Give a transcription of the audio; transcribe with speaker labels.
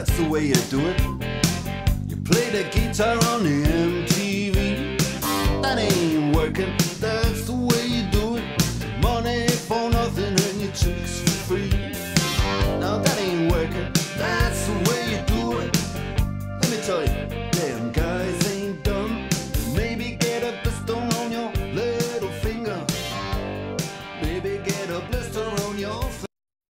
Speaker 1: that's the way you do it. You play the guitar on the MTV. That ain't working, that's the way you do it. Money for nothing and your chicks for free. Now that ain't working, that's the way you do it. Let me tell you, damn guys ain't dumb. Maybe get a pistol on your little finger. Maybe get a blister on your